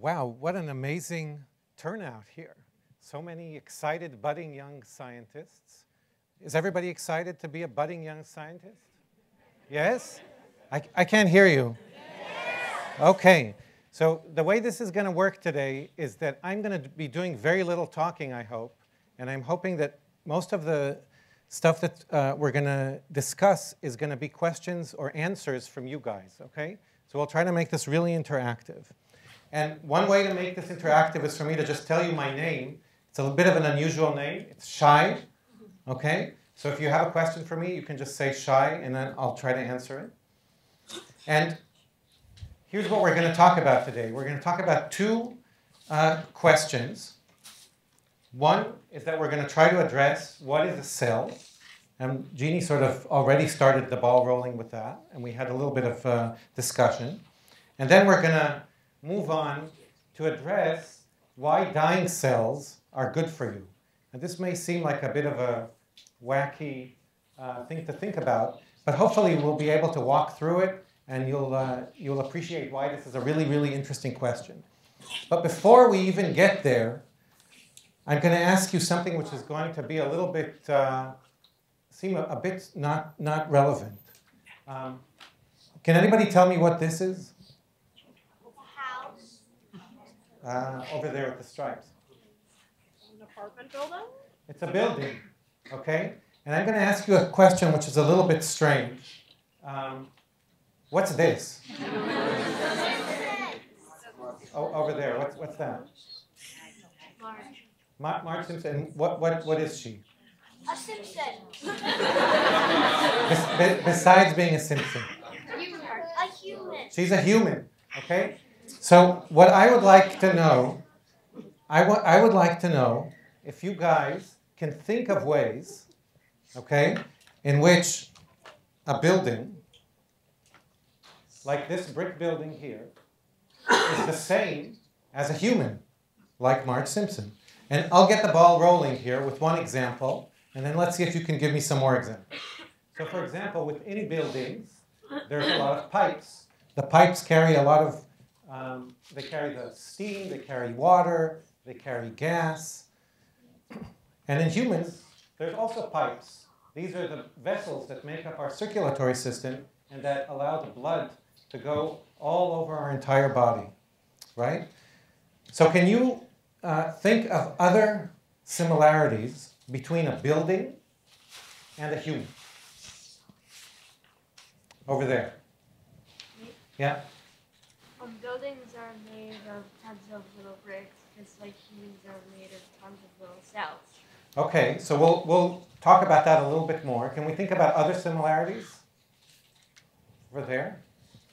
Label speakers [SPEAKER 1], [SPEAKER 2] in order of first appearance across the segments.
[SPEAKER 1] Wow, what an amazing turnout here. So many excited, budding young scientists. Is everybody excited to be a budding young scientist? Yes? I, I can't hear you. Okay, so the way this is going to work today is that I'm going to be doing very little talking, I hope, and I'm hoping that most of the stuff that uh, we're going to discuss is going to be questions or answers from you guys, okay? So we'll try to make this really interactive. And one way to make this interactive is for me to just tell you my name. It's a bit of an unusual name. It's Shai, okay? So if you have a question for me, you can just say Shai, and then I'll try to answer it. And here's what we're going to talk about today. We're going to talk about two uh, questions. One is that we're going to try to address what is a cell. And Jeannie sort of already started the ball rolling with that, and we had a little bit of uh, discussion. And then we're going to move on to address why dying cells are good for you. And this may seem like a bit of a wacky uh, thing to think about, but hopefully we'll be able to walk through it and you'll, uh, you'll appreciate why this is a really, really interesting question. But before we even get there, I'm going to ask you something which is going to be a little bit, uh, seem a, a, bit not, not relevant. Um, can anybody tell me what this is?
[SPEAKER 2] House.
[SPEAKER 1] Uh, over there with the stripes.
[SPEAKER 2] An apartment building?
[SPEAKER 1] It's a building, okay? And I'm going to ask you a question which is a little bit strange. Um, what's this? oh, over there. What's, what's that?
[SPEAKER 2] Marge.
[SPEAKER 1] Mar- Marge Simpson. What, what, what is she?
[SPEAKER 2] A Simpson.
[SPEAKER 1] Bes- be- besides being a Simpson,
[SPEAKER 2] Human. A human.
[SPEAKER 1] she's a human, okay? So, what I would like to know, I I would like to know if you guys can think of ways, okay, in which a building, like this brick building here, is the same as a human, like Marge Simpson. And I'll get the ball rolling here with one example, and then let's see if you can give me some more examples. So, for example, with any buildings, there's a lot of pipes. The pipes carry a lot of, um, they carry the steam, they carry water, they carry gas. And in humans, there's also pipes. These are the vessels that make up our circulatory system and that allow the blood to go all over our entire body, right? So, can you uh, think of other similarities between a building and a human? Over there. Yeah?
[SPEAKER 3] Buildings are made of tons of little bricks, just like humans are made of tons of little cells.
[SPEAKER 1] Okay, so we'll, we'll talk about that a little bit more. Can we think about other similarities? Over there?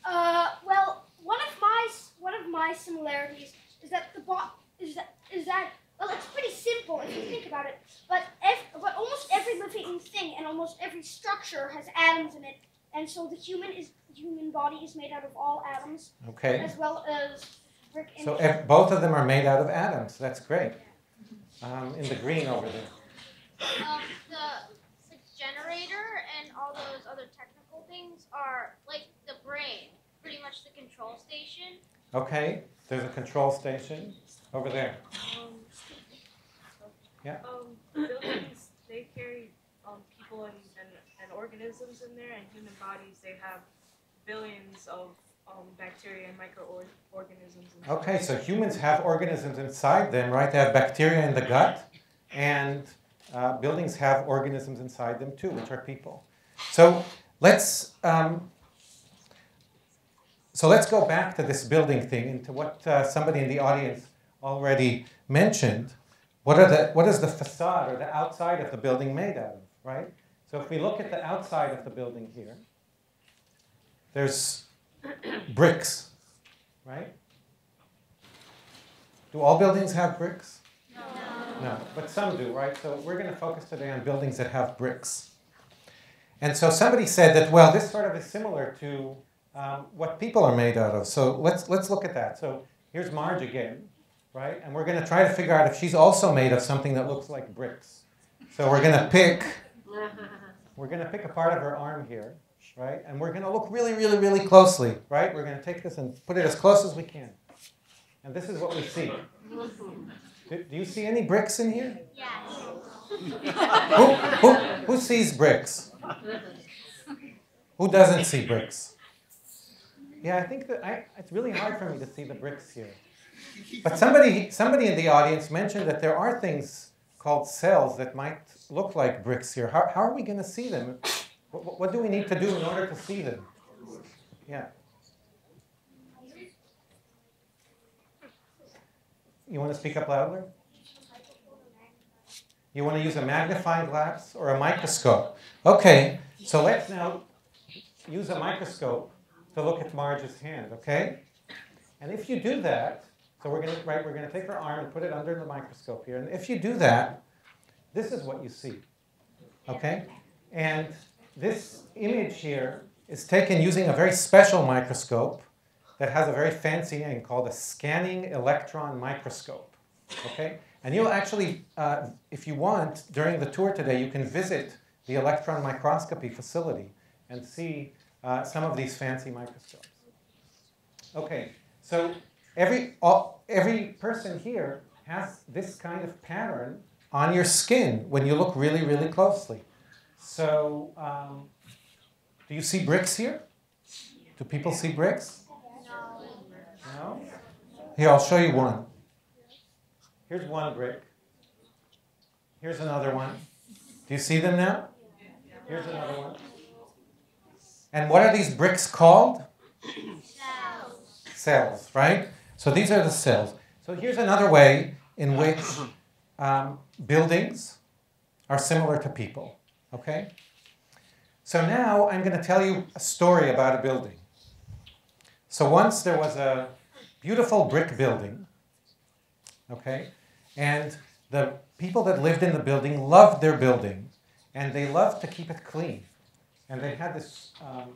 [SPEAKER 4] Uh, well, one of my one of my similarities is that the bot is that is that well, it's pretty simple if you think about it. But ev- but almost every living thing and almost every structure has atoms in it, and so the human is human body is made out of all atoms
[SPEAKER 1] Okay.
[SPEAKER 4] as well as brick and
[SPEAKER 1] So ev- both of them are made out of atoms. That's great. Um, in the green over there.
[SPEAKER 2] Um, the, the generator and all those other technical things are like the brain, pretty much the control station.
[SPEAKER 1] Okay, there's a control station over there.
[SPEAKER 3] Um,
[SPEAKER 1] Yeah.
[SPEAKER 3] Um, buildings, they carry um, people and, and, and organisms in there, and human bodies, they have billions of um, bacteria and microorganisms.
[SPEAKER 1] Okay, so humans have organisms inside them, right? They have bacteria in the gut, and uh, buildings have organisms inside them too, which are people. So let's um, so let's go back to this building thing and to what uh, somebody in the audience already mentioned. What are the what is the facade or the outside of the building made out of, right? So if we look at the outside of the building here, there's bricks, right? Do all buildings have bricks?
[SPEAKER 2] No.
[SPEAKER 1] No, but some do, right? So we're going to focus today on buildings that have bricks. And so somebody said that, well, this sort of is similar to um, what people are made out of. So let's, let's look at that. So here's Marge again, right? And we're going to try to figure out if she's also made of something that looks like bricks. So we're going to pick, we're going to pick a part of her arm here, right? And we're going to look really, really, really closely, right? We're going to take this and put it as close as we can. And this is what we see. Do, do you see any bricks in here?
[SPEAKER 2] Yes.
[SPEAKER 1] Who, who, who sees bricks? Who doesn't see bricks? Yeah, I think that I, it's really hard for me to see the bricks here. But somebody, somebody in the audience mentioned that there are things called cells that might look like bricks here. How, how are we going to see them? What, what do we need to do in order to see them? Yeah. You want to speak up louder? You want to use a magnifying glass or a microscope? Okay, so let's now use a microscope to look at Marge's hand, okay? And if you do that, so we're gonna right, we're gonna take her arm and put it under the microscope here. And if you do that, this is what you see. Okay? And this image here is taken using a very special microscope that has a very fancy name called a scanning electron microscope. Okay? And you'll actually, uh, if you want, during the tour today, you can visit the electron microscopy facility and see uh, some of these fancy microscopes. Okay, so every, all, every person here has this kind of pattern on your skin when you look really, really closely. So, um, do you see bricks here? Do people see bricks? No? Here, I'll show you one. Here's one brick. Here's another one. Do you see them now? Here's another one. And what are these bricks called?
[SPEAKER 2] Cells.
[SPEAKER 1] Cells, right? So these are the cells. So here's another way in which um, buildings are similar to people, okay? So now I'm going to tell you a story about a building. So once there was a beautiful brick building, okay? And the people that lived in the building loved their building and they loved to keep it clean. And they had this, um,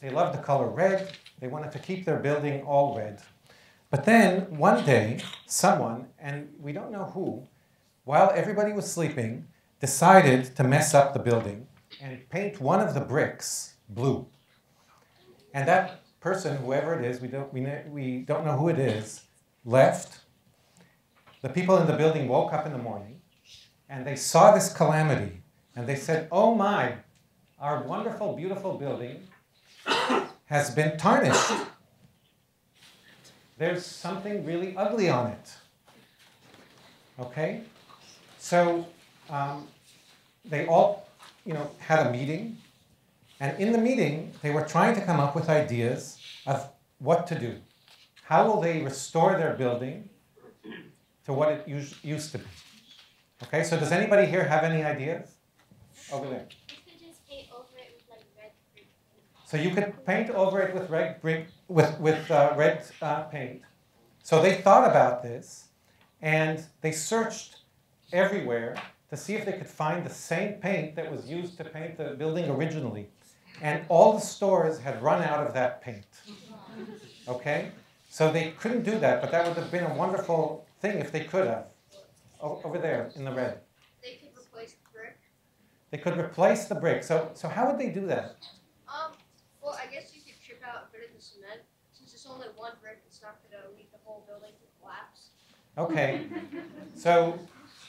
[SPEAKER 1] they loved the color red, they wanted to keep their building all red. But then one day, someone, and we don't know who, while everybody was sleeping, decided to mess up the building and paint one of the bricks blue. And that person, whoever it is, we don't, we, we don't know who it is, left. The people in the building woke up in the morning and they saw this calamity and they said, Oh my, our wonderful, beautiful building has been tarnished. There's something really ugly on it. Okay? So um, they all, you know, had a meeting, and in the meeting, they were trying to come up with ideas of what to do. How will they restore their building to what it us- used to be? Okay, so does anybody here have any ideas? Over there.
[SPEAKER 2] You could just paint over it with like red brick.
[SPEAKER 1] So you could paint over it with red brick, with, with uh, red uh, paint. So they thought about this, and they searched everywhere to see if they could find the same paint that was used to paint the building originally. And all the stores had run out of that paint. Okay? So they couldn't do that, but that would have been a wonderful thing if they could have. O- over there in the red.
[SPEAKER 2] They could replace the brick.
[SPEAKER 1] They could replace the brick. So, so how would they do that?
[SPEAKER 2] Um, well, I guess you could chip out a bit of the cement. Since it's only one brick, it's not gonna lead the whole building to collapse.
[SPEAKER 1] Okay. So,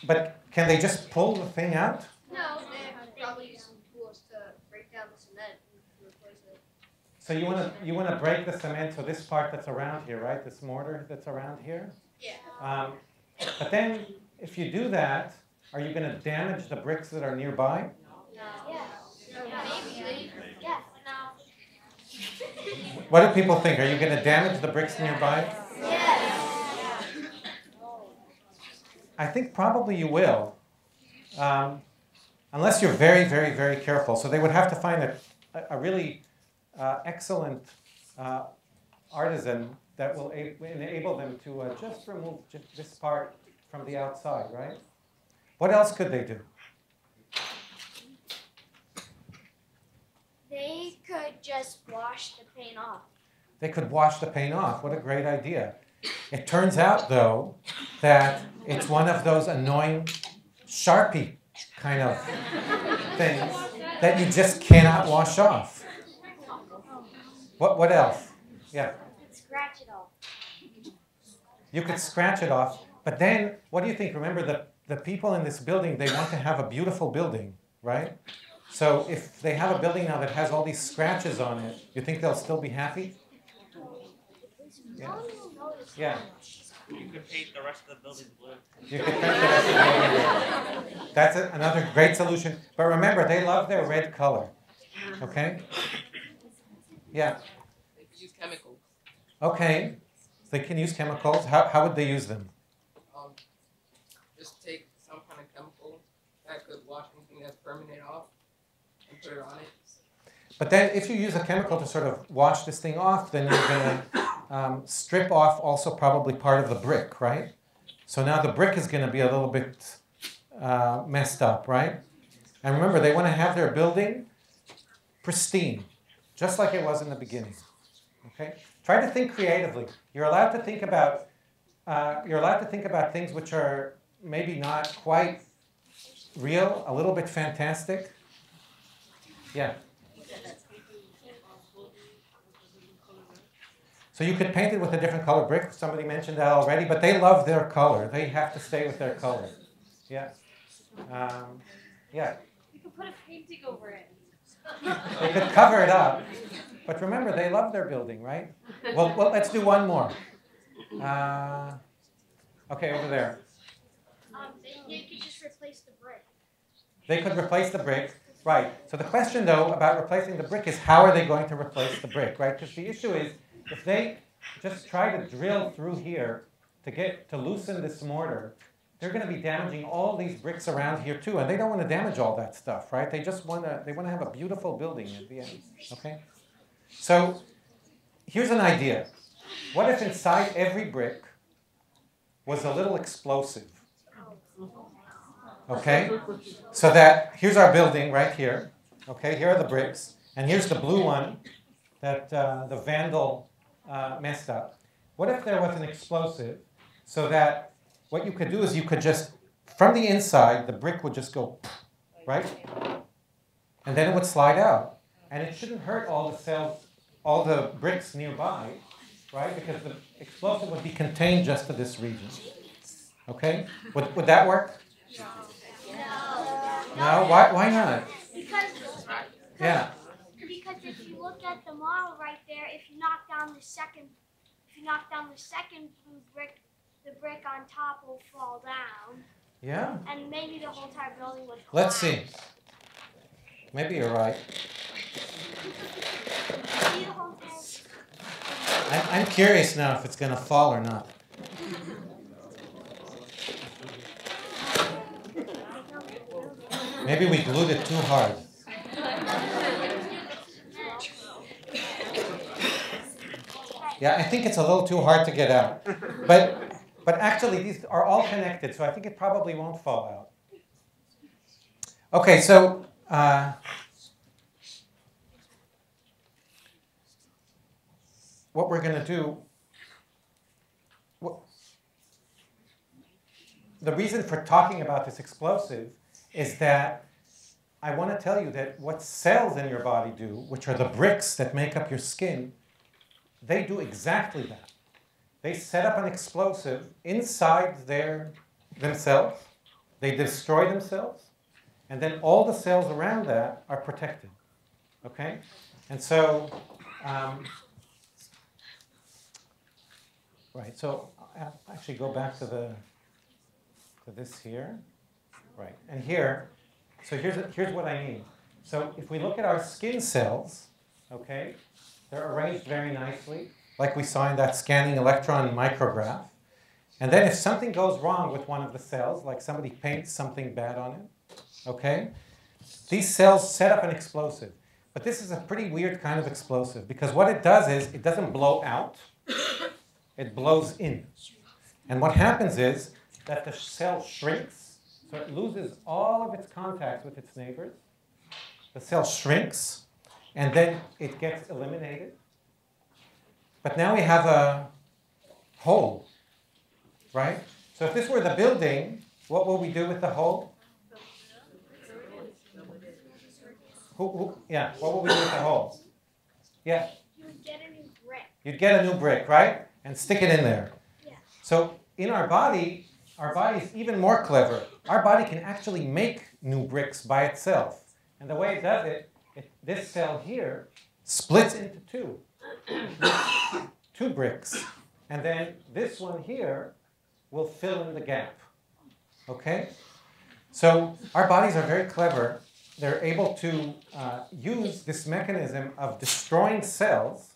[SPEAKER 1] but can they just pull the thing out?
[SPEAKER 2] No, they probably use some tools to break down the cement and replace it.
[SPEAKER 1] So you want to you want to break the cement, so this part that's around here, right? This mortar that's around here.
[SPEAKER 2] Yeah.
[SPEAKER 1] Um, but then, if you do that, are you going to damage the bricks that are nearby?
[SPEAKER 2] No. Yeah. Maybe.
[SPEAKER 4] Yeah.
[SPEAKER 2] No.
[SPEAKER 1] What do people think? Are you going to damage the bricks nearby? I think probably you will, um, unless you're very, very, very careful. So they would have to find a, a really uh, excellent uh, artisan that will enable them to uh, just remove this part from the outside, right? What else could they do?
[SPEAKER 4] They could just wash the paint off.
[SPEAKER 1] They could wash the paint off. What a great idea. It turns out, though, that it's one of those annoying Sharpie kind of things that you just cannot wash off. What, what else? Yeah.
[SPEAKER 4] Scratch it off.
[SPEAKER 1] You could scratch it off. But then, what do you think? Remember, the, the people in this building, they want to have a beautiful building, right? So if they have a building now that has all these scratches on it, you think they'll still be happy? Yeah. Yeah.
[SPEAKER 5] You could paint the rest of the building blue.
[SPEAKER 1] You could paint the rest of the building blue. That's a- another great solution. But remember, they love their red color. Okay? Yeah.
[SPEAKER 6] They could use chemicals.
[SPEAKER 1] Okay. They can use chemicals. How, how would they use them?
[SPEAKER 6] Um, just take some kind of chemical that could wash anything that's permanent off and put it on it.
[SPEAKER 1] But then, if you use a chemical to sort of wash this thing off, then you're going to um, strip off also probably part of the brick, right? So now the brick is going to be a little bit uh, messed up, right? And remember, they want to have their building pristine, just like it was in the beginning. Okay? Try to think creatively. You're allowed to think about uh, you're allowed to think about things which are maybe not quite real, a little bit fantastic. Yeah. So you could paint it with a different color brick. Somebody mentioned that already, but they love their color. They have to stay with their color. Yeah. Um, yeah.
[SPEAKER 3] You could put a painting over it.
[SPEAKER 1] They could cover it up. But remember, they love their building, right? Well, well let's do one more. Uh, okay, over there.
[SPEAKER 2] Um, they, they could just replace the brick.
[SPEAKER 1] They could replace the brick. Right. So the question, though, about replacing the brick is how are they going to replace the brick, right? Because the issue is if they just try to drill through here to get to loosen this mortar, they're going to be damaging all these bricks around here too, and they don't want to damage all that stuff, right? They just want to they want to have a beautiful building at the end. Okay. So here's an idea. What if inside every brick was a little explosive? Okay? So that here's our building right here. Okay, here are the bricks, and here's the blue one that uh, the vandal uh, messed up. What if there was an explosive so that what you could do is you could just, from the inside, the brick would just go, right? And then it would slide out. And it shouldn't hurt all the cells, all the bricks nearby, right? Because the explosive would be contained just to this region. Okay? Would, would that work? No? Why, why not?
[SPEAKER 4] Because
[SPEAKER 1] Yeah.
[SPEAKER 4] Because if you look at the model right there, if you knock down the second, if you knock down the second blue brick, the brick on top will fall down,
[SPEAKER 1] Yeah.
[SPEAKER 4] and maybe the whole entire building would.
[SPEAKER 1] Let's see. Maybe you're right.
[SPEAKER 4] Maybe the whole entire-
[SPEAKER 1] I'm, I'm curious now if it's going to fall or not. Maybe we glued it too hard. Yeah, I think it's a little too hard to get out. But, but actually, these are all connected, so I think it probably won't fall out. Okay, so uh, what we're going to do. wh- The reason for talking about this explosive is that I want to tell you that what cells in your body do, which are the bricks that make up your skin, they do exactly that. They set up an explosive inside their themselves. They destroy themselves, and then all the cells around that are protected. Okay, and so. Um, Right, so I'll actually go back to the, to this here. Right, and here, so here's, here's what I mean. So if we look at our skin cells, okay, they're arranged very nicely, like we saw in that scanning electron micrograph. And then if something goes wrong with one of the cells, like somebody paints something bad on it, okay, these cells set up an explosive. But this is a pretty weird kind of explosive because what it does is it doesn't blow out, it blows in. And what happens is that the cell shrinks, so it loses all of its contacts with its neighbors. The cell shrinks, and then it gets eliminated. But now we have a hole, right? So if this were the building, what will we do with the hole? Who, who, yeah, what will we do with the hole? Yeah,
[SPEAKER 4] You would get a new brick.
[SPEAKER 1] you'd get a new brick, right? And stick it in there.
[SPEAKER 4] Yeah.
[SPEAKER 1] So in our body, our body is even more clever. Our body can actually make new bricks by itself. And the way it does it, it this cell here splits into two. two bricks. And then this one here will fill in the gap. Okay? So our bodies are very clever. They're able to uh, use this mechanism of destroying cells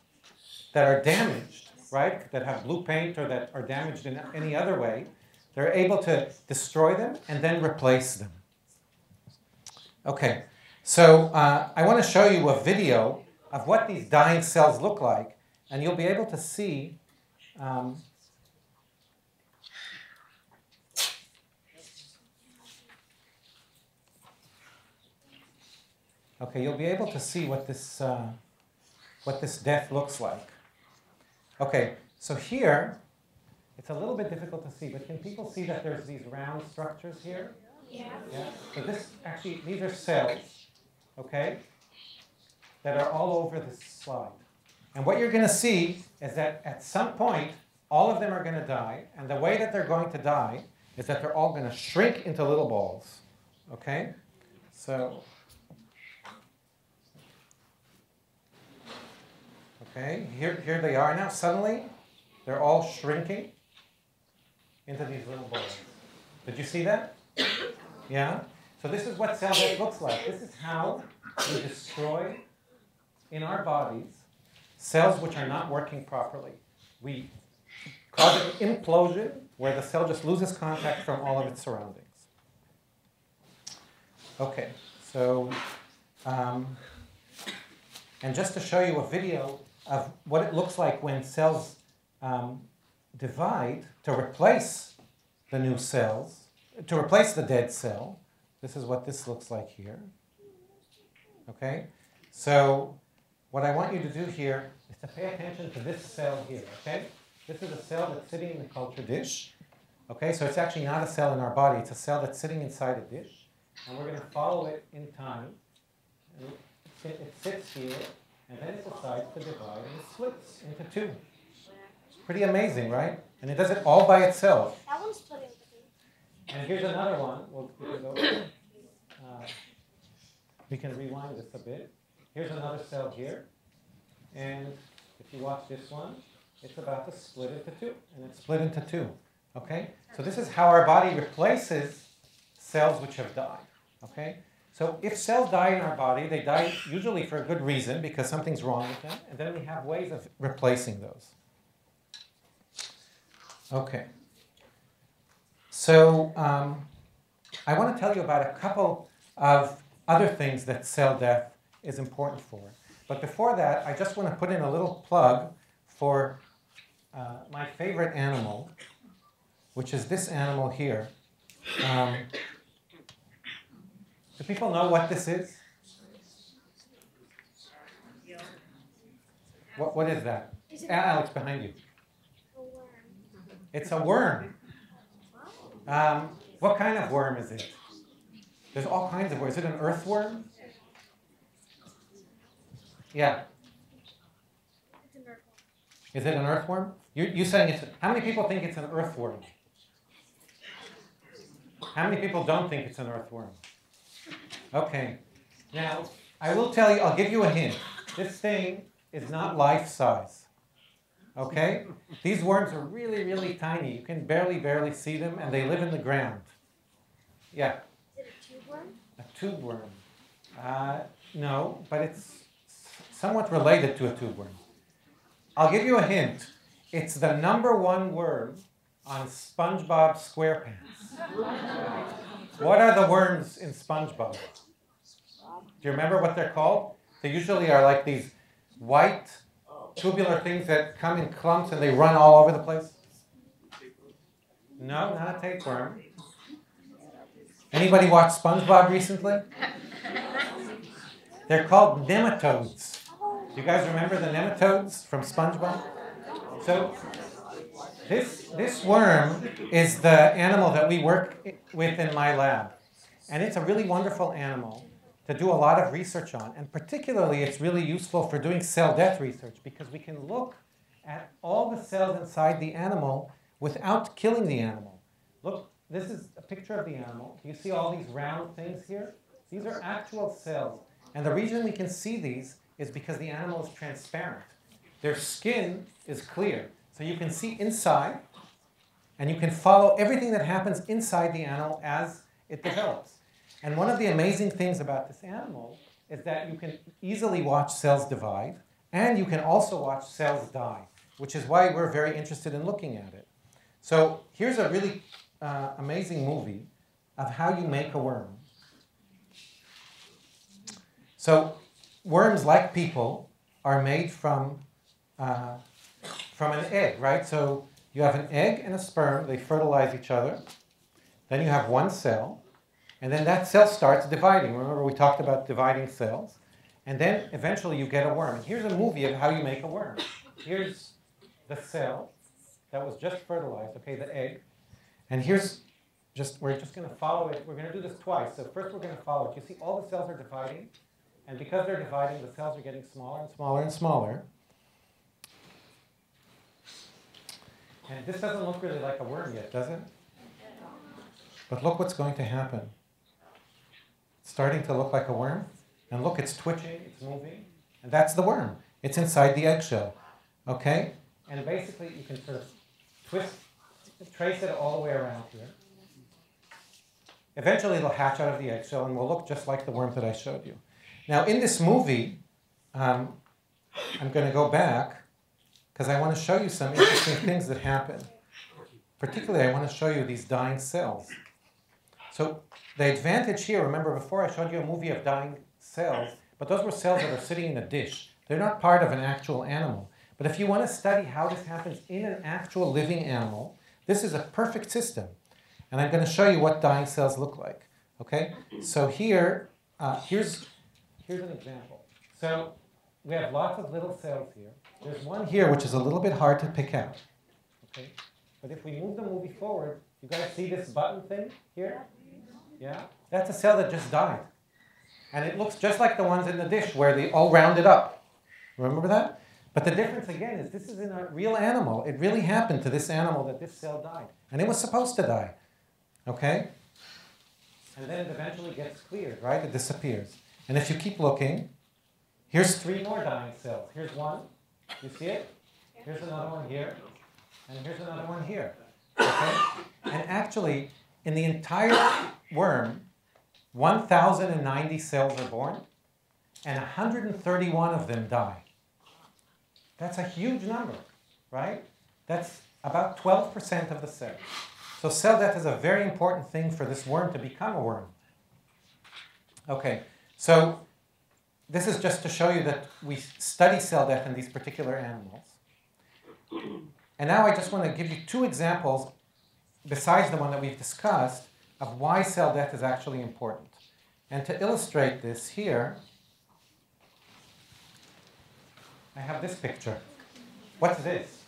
[SPEAKER 1] that are damaged, right? That have blue paint or that are damaged in any other way. They're able to destroy them and then replace them. Okay, so uh, I want to show you a video of what these dying cells look like, and you'll be able to see um, Okay, you'll be able to see what this, uh, what this death looks like. Okay, so here, it's a little bit difficult to see, but can people see that there's these round structures here?
[SPEAKER 2] Yeah.
[SPEAKER 1] Yeah. So this, actually, these are cells, okay, that are all over the slide. And what you're going to see is that at some point, all of them are going to die, and the way that they're going to die is that they're all going to shrink into little balls, okay? So Okay, here, here they are now. Suddenly, they're all shrinking into these little balls. Did you see that? Yeah? So this is what cell death looks like. This is how we destroy in our bodies cells which are not working properly. We cause an implosion where the cell just loses contact from all of its surroundings. Okay, so, um, and just to show you a video of what it looks like when cells um, divide to replace the new cells, to replace the dead cell. This is what this looks like here. Okay? So, what I want you to do here is to pay attention to this cell here, okay? This is a cell that's sitting in the culture dish. Okay, so it's actually not a cell in our body, it's a cell that's sitting inside a dish. And we're going to follow it in time. It, it sits here, and then it decides to divide and it splits into two. It's Pretty amazing, right? And it does it all by itself.
[SPEAKER 4] That one's split into two.
[SPEAKER 1] And here's another one. We'll, we can uh, we can rewind this a bit. Here's another cell here. And if you watch this one, it's about to split into two. And it's split into two. Okay? So this is how our body replaces cells which have died. Okay? So if cells die in our body, they die usually for a good reason because something's wrong with them, and then we have ways of replacing those. Okay. So um, I want to tell you about a couple of other things that cell death is important for. But before that, I just want to put in a little plug for uh, my favorite animal, which is this animal here. Um, do people know what this is? What, what is that?
[SPEAKER 4] Is
[SPEAKER 1] Alex, behind you.
[SPEAKER 4] a?
[SPEAKER 1] It's a worm. Um, what kind of worm is it? There's all kinds of worms. Is it an earthworm? Yeah. Is it an earthworm? You, you saying it's. How many people think it's an earthworm? How many people don't think it's an earthworm? Okay. Now, I will tell you, I'll give you a hint. This thing is not life size. Okay? These worms are really, really tiny. You can barely, barely see them, and they live in the ground. Yeah,
[SPEAKER 4] Is it a tube worm?
[SPEAKER 1] a tube worm. Uh, no, but it's somewhat related to a tube worm. I'll give you a hint. It's the number one worm on SpongeBob SquarePants. what are the worms in SpongeBob? Do you remember what they're called? They usually are like these white tubular things that come in clumps and they run all over the place. No, not a tapeworm. Anybody watch SpongeBob recently? They're called nematodes. Do you guys remember the nematodes from SpongeBob? So this this worm is the animal that we work with in my lab. And it's a really wonderful animal to do a lot of research on. And particularly it's really useful for doing cell death research because we can look at all the cells inside the animal without killing the animal. Look, this is a picture of the animal. You see all these round things here? These are actual cells. And the reason we can see these is because the animal is transparent. Their skin is clear. So you can see inside, and you can follow everything that happens inside the animal as it develops. And one of the amazing things about this animal is that you can easily watch cells divide, and you can also watch cells die, which is why we're very interested in looking at it. So here's a really uh, amazing movie of how you make a worm. So worms, like people, are made from, uh, from an egg, right? So you have an egg and a sperm, they fertilize each other. Then you have one cell, and then that cell starts dividing. Remember, we talked about dividing cells. And then eventually you get a worm. And here's a movie of how you make a worm. Here's the cell that was just fertilized, okay, the egg. And here's just, we're just going to follow it. We're going to do this twice. So first we're going to follow it. You see all the cells are dividing. And because they're dividing, the cells are getting smaller and smaller and smaller. And this doesn't look really like a worm yet, does it? But look what's going to happen. Starting to look like a worm. And look, it's twitching, it's moving. And that's the worm. It's inside the eggshell. Okay? And basically, you can sort of twist, trace it all the way around here. Eventually, it'll hatch out of the eggshell and will look just like the worm that I showed you. Now, in this movie, um, I'm going to go back because I want to show you some interesting things that happen. Particularly, I want to show you these dying cells. So, the advantage here, remember before I showed you a movie of dying cells, but those were cells that are sitting in a dish. They're not part of an actual animal. But if you want to study how this happens in an actual living animal, this is a perfect system. And I'm going to show you what dying cells look like. Okay? So here, uh, here's, here's an example. So we have lots of little cells here. There's one here which is a little bit hard to pick out. Okay? But if we move the movie forward, you guys see this button thing here? Yeah? That's a cell that just died. And it looks just like the ones in the dish where they all rounded up. Remember that? But the difference again is this is in a real animal. It really happened to this animal that this cell died. And it was supposed to die. Okay? And then it eventually gets cleared, right? It disappears. And if you keep looking, here's three more dying cells. Here's one. You see it? Here's another one here. And here's another one here. Okay? And actually, in the entire worm, 1,090 cells are born, and 131 of them die. That's a huge number, right? That's about 12% of the cells. So cell death is a very important thing for this worm to become a worm. Okay, so this is just to show you that we study cell death in these particular animals. And now I just want to give you two examples, besides the one that we've discussed, of why cell death is actually important. And to illustrate this here, I have this picture. What's this?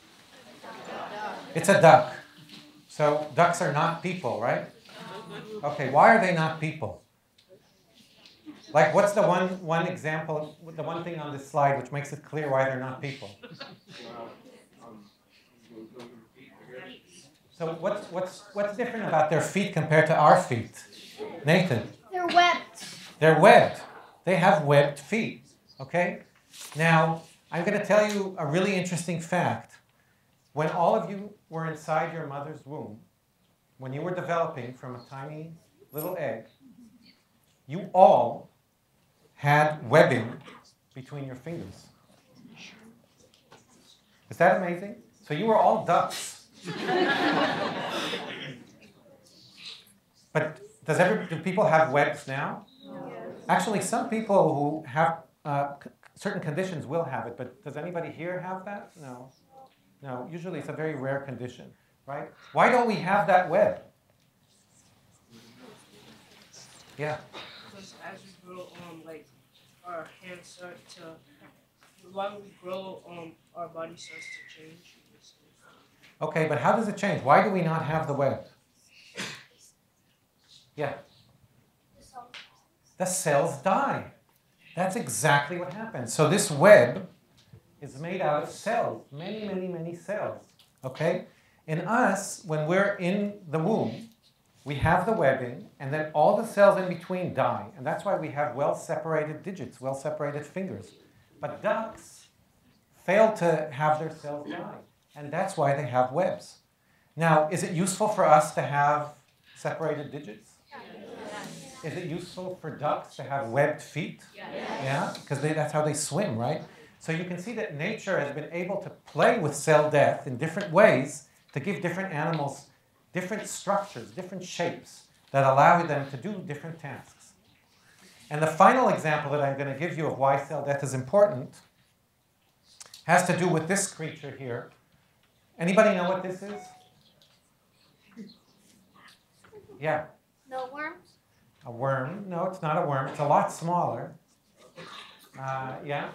[SPEAKER 1] It's a duck. So ducks are not people, right? Okay, why are they not people? Like, what's the one one example, the one thing on this slide which makes it clear why they're not people? So what's what's what's different about their feet compared to our feet, Nathan?
[SPEAKER 4] They're webbed.
[SPEAKER 1] They're webbed. They have webbed feet. Okay. Now I'm going to tell you a really interesting fact. When all of you were inside your mother's womb, when you were developing from a tiny little egg, you all had webbing between your fingers. Is that amazing? So you were all ducks. But does every, do people have webs now? Actually, some people who have uh, c- certain conditions will have it, but does anybody here have that? No. No, usually it's a very rare condition, right? Why don't we have that web? Yeah.
[SPEAKER 3] Because as we grow, um, like our hands start to, while we grow, um, our body starts to change.
[SPEAKER 1] Okay, but how does it change? Why do we not have the web? Yeah. The cells die. That's exactly what happens. So this web is made out of cells, many, many, many cells. Okay? In us, when we're in the womb, we have the webbing, and then all the cells in between die. And that's why we have well separated digits, well separated fingers. But ducks fail to have their cells die, and that's why they have webs. Now, is it useful for us to have separated digits? Is it useful for ducks to have webbed feet? Yeah, because that's how they swim, right? So you can see that nature has been able to play with cell death in different ways to give different animals different structures, different shapes that allow them to do different tasks. And the final example that I'm going to give you of why cell death is important has to do with this creature here. Anybody know what this is? Yeah.
[SPEAKER 2] No worms?
[SPEAKER 1] A worm. No, it's not a worm. It's a lot smaller. Uh, yeah?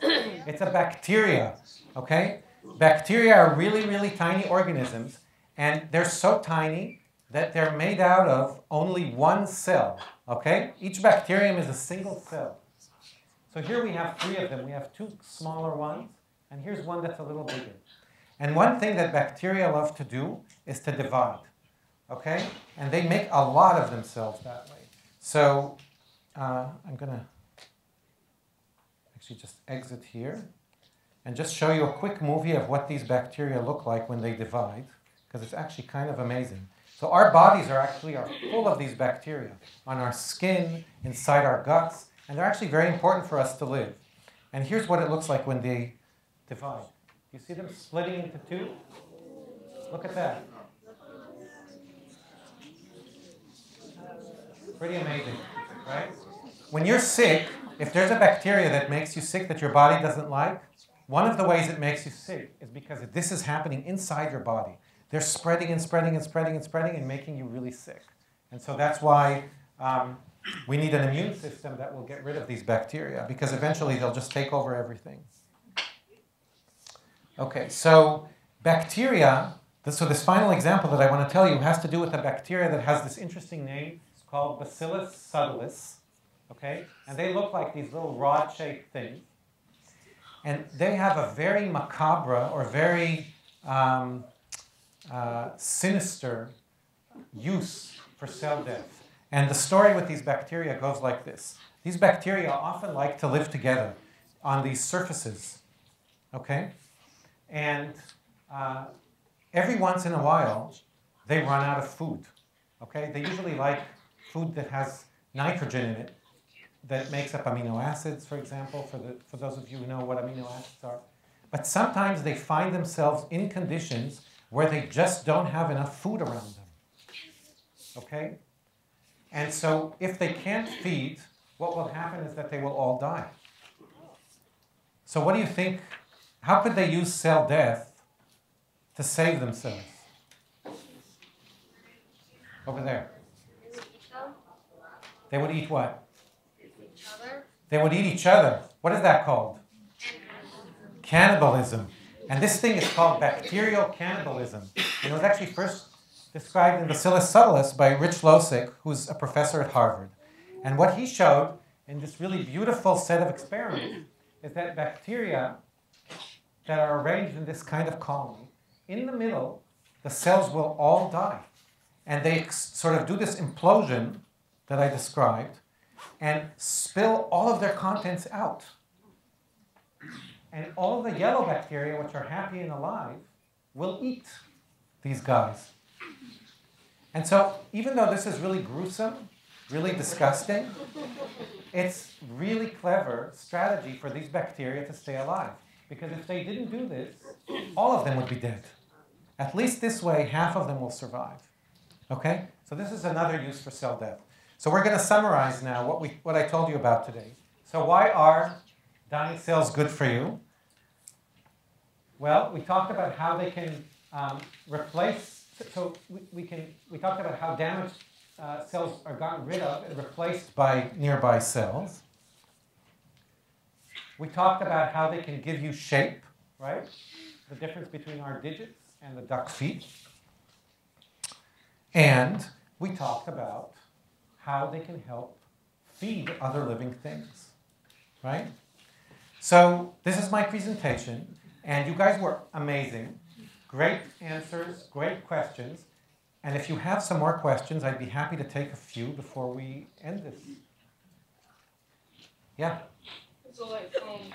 [SPEAKER 1] It's a bacteria, okay? Bacteria are really, really tiny organisms, and they're so tiny that they're made out of only one cell, okay? Each bacterium is a single cell. So here we have three of them. We have two smaller ones, and here's one that's a little bigger. And one thing that bacteria love to do is to divide, okay? And they make a lot of themselves that way. So uh, I'm going to actually just exit here and just show you a quick movie of what these bacteria look like when they divide, because it's actually kind of amazing. So our bodies are actually are full of these bacteria on our skin, inside our guts, and they're actually very important for us to live. And here's what it looks like when they divide. You see them splitting into two? Look at that. Pretty amazing, right? When you're sick, if there's a bacteria that makes you sick that your body doesn't like, one of the ways it makes you sick is because this is happening inside your body. They're spreading and spreading and spreading and spreading and making you really sick. And so that's why um, we need an immune system that will get rid of these bacteria because eventually they'll just take over everything. Okay, so bacteria, so this final example that I want to tell you has to do with a bacteria that has this interesting name. It's called Bacillus subtilis. Okay, and they look like these little rod-shaped things. And they have a very macabre or very um, uh, sinister use for cell death. And the story with these bacteria goes like this. These bacteria often like to live together on these surfaces, okay? And uh, every once in a while, they run out of food, okay? They usually like food that has nitrogen in it, that makes up amino acids, for example, for, the, for those of you who know what amino acids are. But sometimes they find themselves in conditions where they just don't have enough food around them. Okay? And so if they can't feed, what will happen is that they will all die. So what do you think? How could they use cell death to save themselves? Over there. They would eat what? They would eat each other. What is that called? Cannibalism. And this thing is called bacterial cannibalism. And it was actually first described in Bacillus subtilis by Rich Losick, who's a professor at Harvard. And what he showed in this really beautiful set of experiments is that bacteria that are arranged in this kind of colony, in the middle, the cells will all die. And they sort of do this implosion that I described and spill all of their contents out. And all the yellow bacteria, which are happy and alive, will eat these guys. And so, even though this is really gruesome, really disgusting, it's really clever strategy for these bacteria to stay alive. Because if they didn't do this, all of them would be dead. At least this way, half of them will survive. Okay? So this is another use for cell death. So we're going to summarize now what, we, what I told you about today. So why are dying cells good for you? Well, we talked about how they can um, replace, so we, we, can, we talked about how damaged uh, cells are gotten rid of and replaced by nearby cells. We talked about how they can give you shape, right? The difference between our digits and the duck feet. And we talked about how they can help feed other living things, right? So this is my presentation, and you guys were amazing. great answers, great questions. And if you have some more questions, I'd be happy to take a few before we end this. Yeah.
[SPEAKER 3] So like um,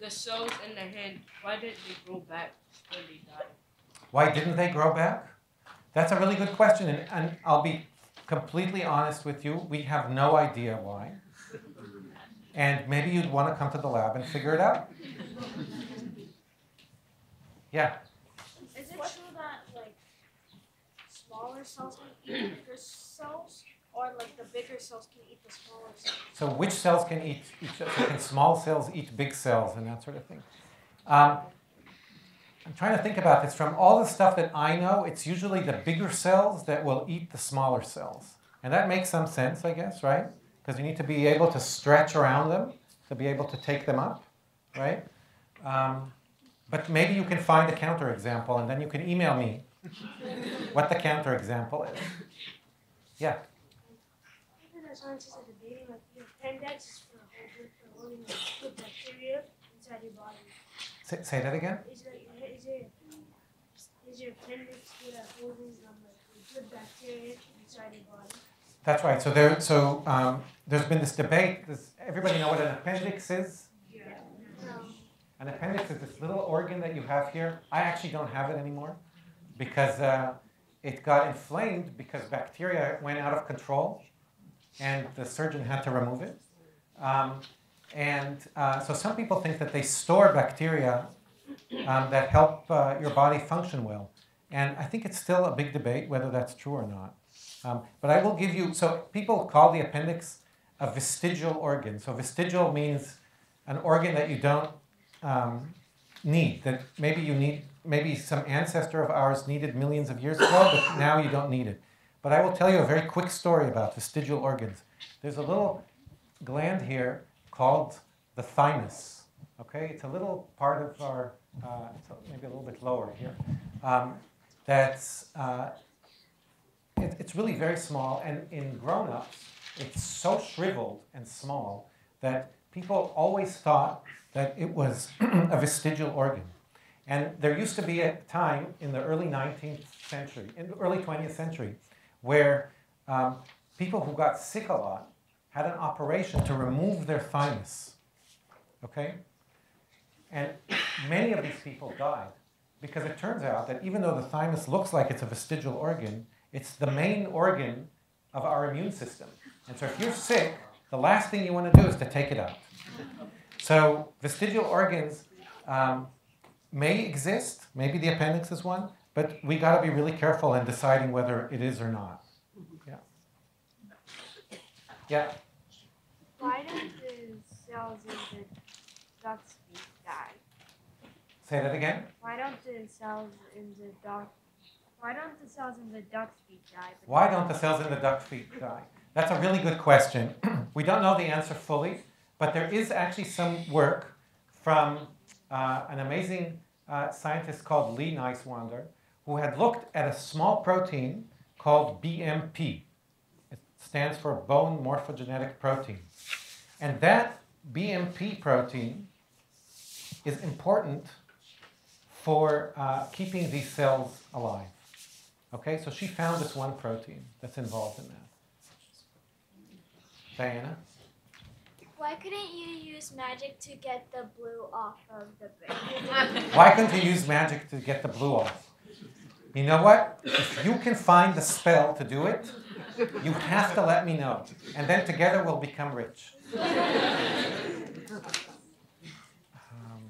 [SPEAKER 3] the cells in the head, why didn't they grow back when they died?
[SPEAKER 1] Why didn't they grow back? That's a really good question, and, and I'll be completely honest with you. We have no idea why. And maybe you'd want to come to the lab and figure it out. Yeah.
[SPEAKER 2] Is it true that like smaller cells can eat bigger cells, or like the bigger cells can eat the smaller cells?
[SPEAKER 1] So which cells can eat each other? Can small cells eat big cells and that sort of thing? Um, I'm trying to think about this. From all the stuff that I know, it's usually the bigger cells that will eat the smaller cells. And that makes some sense, I guess, right? Because you need to be able to stretch around them to be able to take them up, right? Um, but maybe you can find a counterexample and then you can email me what the counterexample is. Yeah.
[SPEAKER 7] Even the scientists are debating the appendix is for for holding good bacteria inside your body.
[SPEAKER 1] Say, say that again.
[SPEAKER 7] Is it is it is your appendix good at holding um, good bacteria inside your body?
[SPEAKER 1] That's right. So there, so um, there's been this debate. Does everybody know what an appendix is?
[SPEAKER 7] Um,
[SPEAKER 1] An appendix is this little organ that you have here. I actually don't have it anymore because uh, it got inflamed because bacteria went out of control, and the surgeon had to remove it. Um, and uh, so some people think that they store bacteria um, that help uh, your body function well. And I think it's still a big debate whether that's true or not. Um, but I will give you, so people call the appendix a vestigial organ. So vestigial means an organ that you don't um, need, that maybe you need, maybe some ancestor of ours needed millions of years ago, but now you don't need it. But I will tell you a very quick story about vestigial organs. There's a little gland here called the thymus. Okay, it's a little part of our, uh, maybe a little bit lower here. Um, that's uh, it, it's really very small, and in grown-ups, it's so shriveled and small that people always thought that it was a vestigial organ. And there used to be a time in the early 19th century, in the early 20th century, where um, people who got sick a lot had an operation to remove their thymus. Okay? And many of these people died because it turns out that even though the thymus looks like it's a vestigial organ, it's the main organ of our immune system. And so if you're sick, the last thing you want to do is to take it out. So vestigial organs um, may exist, maybe the appendix is one, but we got to be really careful in deciding whether it is or not. Yeah. Yeah.
[SPEAKER 7] Why don't the cells in the duck's feet die?
[SPEAKER 1] Say that again.
[SPEAKER 7] Why don't the cells in the duck? Why don't the cells in the duck's feet die?
[SPEAKER 1] Why don't the cells in the duck feet die? That's a really good question. we don't know the answer fully, but there is actually some work from uh, an amazing uh, scientist called Lee Niswander, who had looked at a small protein called BMP. It stands for bone morphogenetic protein. And that BMP protein is important for uh, keeping these cells alive. Okay, so she found this one protein that's involved in that. Diana?
[SPEAKER 2] Why couldn't you use magic to get the blue off of the brain?
[SPEAKER 1] Why couldn't you use magic to get the blue off? You know what? If you can find the spell to do it, you have to let me know. And then together we'll become rich. Um,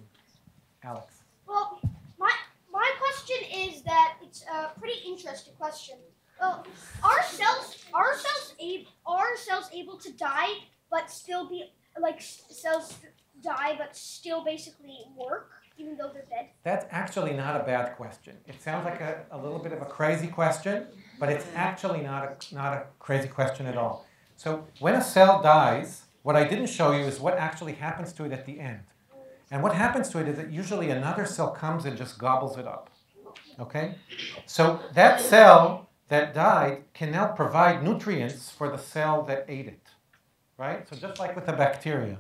[SPEAKER 1] Alex.
[SPEAKER 4] Well, my my question is that it's a pretty interesting question. Well, are cells are cells able are cells able to die but still be like cells die but still basically work even though they're dead?
[SPEAKER 1] That's actually not a bad question. It sounds like a, a little bit of a crazy question, but it's mm-hmm. actually not a, not a crazy question at all. So when a cell dies, what I didn't show you is what actually happens to it at the end. And what happens to it is that usually another cell comes and just gobbles it up. Okay? So that cell that died can now provide nutrients for the cell that ate it. Right? So just like with the bacteria.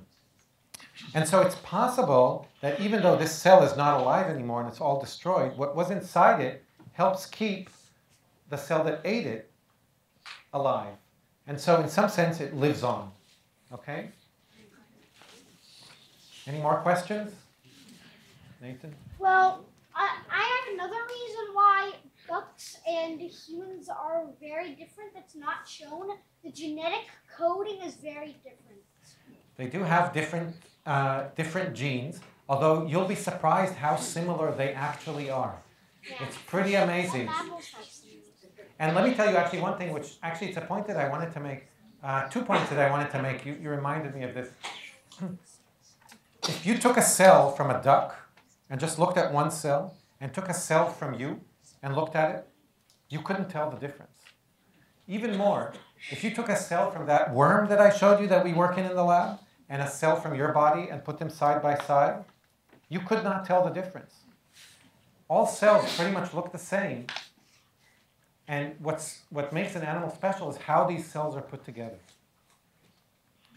[SPEAKER 1] And so it's possible that even though this cell is not alive anymore and it's all destroyed, what was inside it helps keep the cell that ate it alive. And so, in some sense, it lives on. Okay? Any more questions? Nathan?
[SPEAKER 4] Well, I, I have another reason why ducks and humans are very different that's not shown. The genetic coding is very different.
[SPEAKER 1] They do have different, uh, different genes, although you'll be surprised how similar they actually are.
[SPEAKER 4] Yeah.
[SPEAKER 1] It's pretty amazing.
[SPEAKER 4] mammals have similar.
[SPEAKER 1] And let me tell you actually one thing, which actually it's a point that I wanted to make, uh, two points that I wanted to make. You, you reminded me of this. If you took a cell from a duck and just looked at one cell, and took a cell from you and looked at it, you couldn't tell the difference. Even more, if you took a cell from that worm that I showed you that we work in in the lab, and a cell from your body and put them side by side, you could not tell the difference. All cells pretty much look the same, and what's, what makes an animal special is how these cells are put together.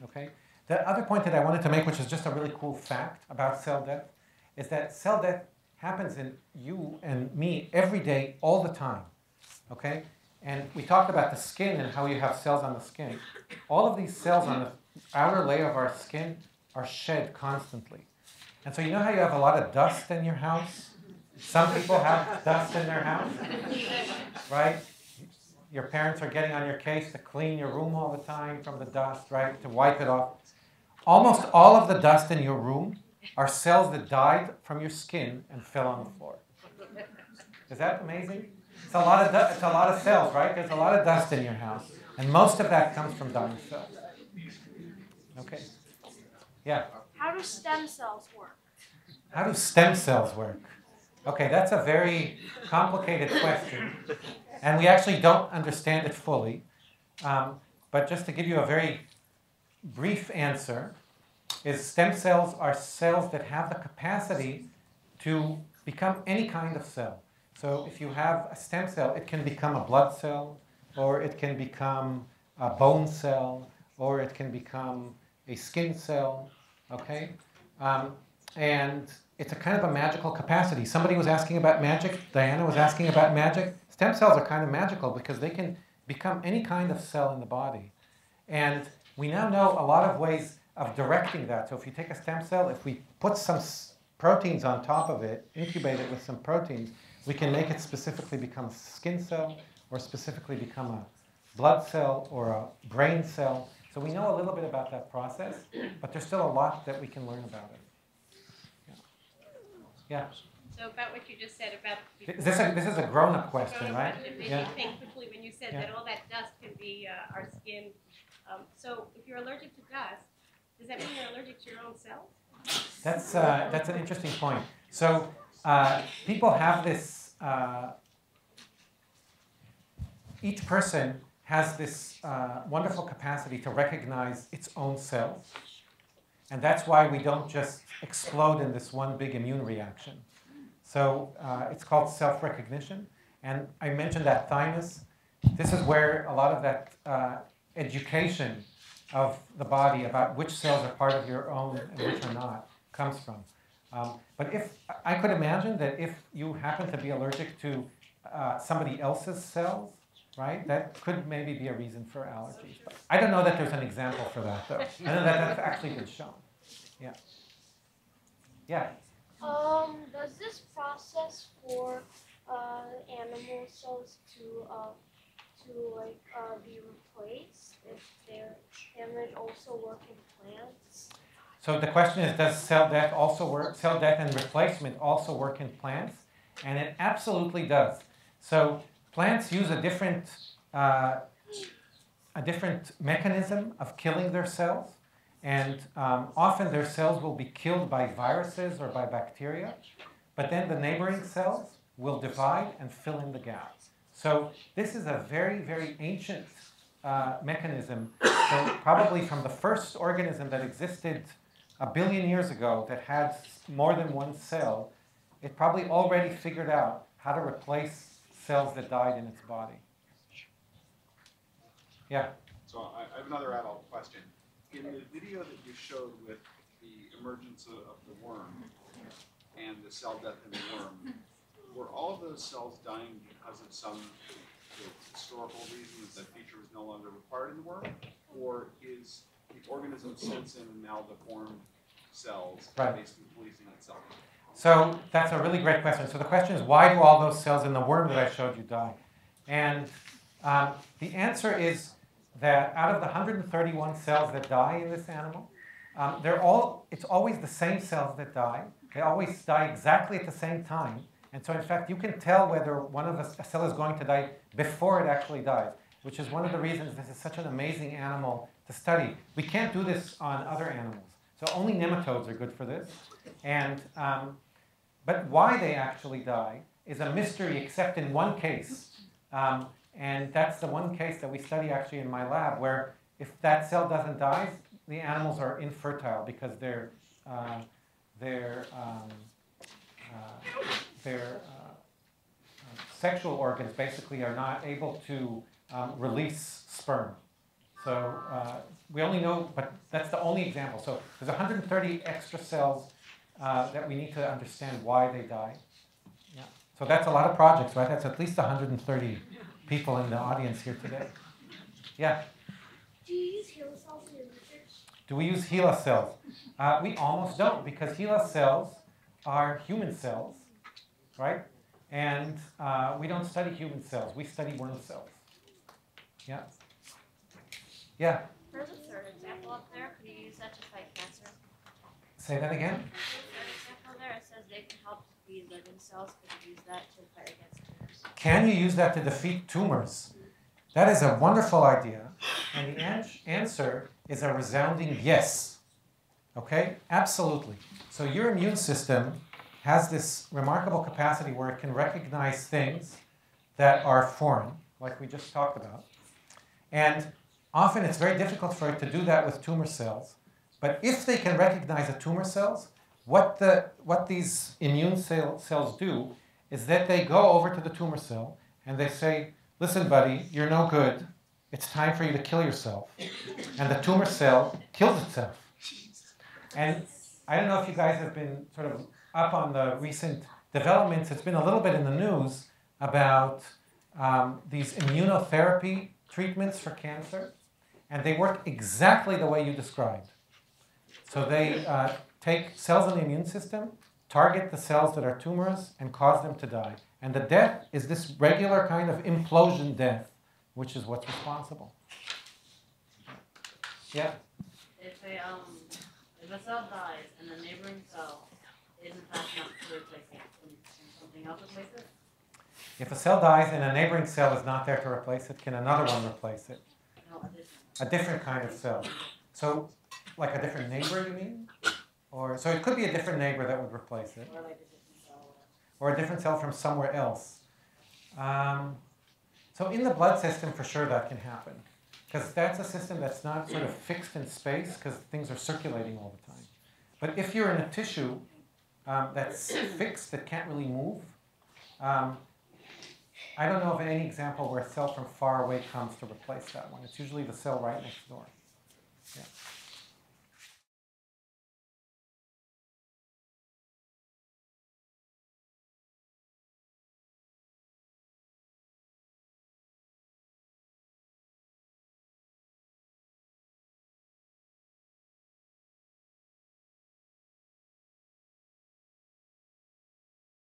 [SPEAKER 1] Okay? The other point that I wanted to make, which is just a really cool fact about cell death, is that cell death happens in you and me every day, all the time. Okay? And we talked about the skin and how you have cells on the skin. All of these cells on the outer layer of our skin are shed constantly. And so you know how you have a lot of dust in your house? Some people have dust in their house, right? Your parents are getting on your case to clean your room all the time from the dust, right? To wipe it off. Almost all of the dust in your room are cells that died from your skin and fell on the floor. Is that amazing? It's a lot of it's a lot of cells, right? There's a lot of dust in your house, and most of that comes from dying cells. Okay. Yeah.
[SPEAKER 7] How do stem cells work?
[SPEAKER 1] How do stem cells work? Okay, that's a very complicated question, and we actually don't understand it fully. Um, but just to give you a very brief answer, is stem cells are cells that have the capacity to become any kind of cell. So if you have a stem cell, it can become a blood cell, or it can become a bone cell, or it can become a skin cell. Okay, um, and it's a kind of a magical capacity. Somebody was asking about magic. Diana was asking about magic. Stem cells are kind of magical because they can become any kind of cell in the body, and we now know a lot of ways of directing that. So if you take a stem cell, if we put some proteins on top of it, incubate it with some proteins, we can make it specifically become a skin cell or specifically become a blood cell or a brain cell. So we know a little bit about that process, but there's still a lot that we can learn about it. Yeah.
[SPEAKER 8] So about what you just said about.
[SPEAKER 1] yeah. Is this, a, this is a grown-up question,
[SPEAKER 8] Grown-up
[SPEAKER 1] right?
[SPEAKER 8] question. Made
[SPEAKER 1] Yeah.
[SPEAKER 8] think quickly when you said
[SPEAKER 1] Yeah.
[SPEAKER 8] that all that dust can be uh, our skin. Um, so if you're allergic to dust, does that mean you're allergic to your own cells?
[SPEAKER 1] That's, uh, that's an interesting point. So uh, people have this, uh, each person has this uh, wonderful capacity to recognize its own cells. And that's why we don't just explode in this one big immune reaction. So uh, it's called self recognition. And I mentioned that thymus. This is where a lot of that uh, education of the body about which cells are part of your own and which are not comes from. Um, but if I could imagine that if you happen to be allergic to uh, somebody else's cells, right, that could maybe be a reason for allergies. But I don't know that there's an example for that, though. I know that that's actually been shown. Yeah. Yeah.
[SPEAKER 7] Um, does this process for uh, animal cells to uh, to like uh, be replaced if they're damaged also work in plants?
[SPEAKER 1] So the question is, does cell death also work? Cell death and replacement also work in plants, and it absolutely does. So plants use a different uh, a different mechanism of killing their cells, and um, often their cells will be killed by viruses or by bacteria, but then the neighboring cells will divide and fill in the gap. So this is a very very ancient uh, mechanism, so probably from the first organism that existed a billion years ago that had more than one cell, it probably already figured out how to replace cells that died in its body. Yeah.
[SPEAKER 9] So I, I have another adult question. In the video that you showed with the emergence of, the worm and the cell death in the worm, were all of those cells dying because of some historical reason that that feature was no longer required in the worm? Or is the organism sensing maldeformed cells
[SPEAKER 1] Right.
[SPEAKER 9] basically policing itself?
[SPEAKER 1] So that's a really great question. So the question is, why do all those cells in the worm that I showed you die? And um, the answer is that out of the 131 cells that die in this animal, um, they're all, it's always the same cells that die. They always die exactly at the same time. And so in fact, you can tell whether one of a cell is going to die before it actually dies, which is one of the reasons this is such an amazing animal to study. We can't do this on other animals. So only nematodes are good for this. And, um, but why they actually die is a mystery, except in one case. Um, and that's the one case that we study actually in my lab, where if that cell doesn't die, the animals are infertile because their, uh, their, um, uh, their uh, uh, sexual organs basically are not able to um, release sperm. So uh, we only know, but that's the only example. So there's 130 extra cells uh, that we need to understand why they die. Yeah. So that's a lot of projects, right? That's at least 130 people in the audience here today. Yeah.
[SPEAKER 4] Do you use HeLa cells in your research?
[SPEAKER 1] Do we use HeLa cells? Uh, we almost don't because HeLa cells are human cells, right? And uh, we don't study human cells. We study worm cells. Yeah. Yeah.
[SPEAKER 7] There's a third example up there. Could you use that to fight cancer?
[SPEAKER 1] Say that again.
[SPEAKER 7] Third example there, it says they can help defeat living cells. Could you use that to fight against tumors?
[SPEAKER 1] Can you use that to defeat tumors? That is a wonderful idea. And the an- answer is a resounding yes. Okay? Absolutely. So your immune system has this remarkable capacity where it can recognize things that are foreign, like we just talked about. And often it's very difficult for it to do that with tumor cells. But if they can recognize the tumor cells, what, the, what these immune cell, cells do is that they go over to the tumor cell and they say, listen, buddy, you're no good. It's time for you to kill yourself. And the tumor cell kills itself. And I don't know if you guys have been sort of up on the recent developments. It's been a little bit in the news about um, these immunotherapy treatments for cancer. And they work exactly the way you described. So they uh, take cells in the immune system, target the cells that are tumors, and cause them to die. And the death is this regular kind of implosion death, which is what's responsible. Yeah?
[SPEAKER 10] If a um if a cell dies and the neighboring cell isn't fast enough to replace it, something else replace it?
[SPEAKER 1] If a cell dies and a neighboring cell is not there to replace it, can another one replace it?
[SPEAKER 10] No.
[SPEAKER 1] A different kind of cell. So, like a different neighbor, you mean? Or so it could be a different neighbor that would replace it,
[SPEAKER 10] Or like a different cell or
[SPEAKER 1] or a different cell from somewhere else. Um, so in the blood system, for sure, that can happen, because that's a system that's not sort of fixed in space, because things are circulating all the time. But if you're in a tissue um, that's fixed, that can't really move, um, I don't know of any example where a cell from far away comes to replace that one. It's usually the cell right next door. Yeah.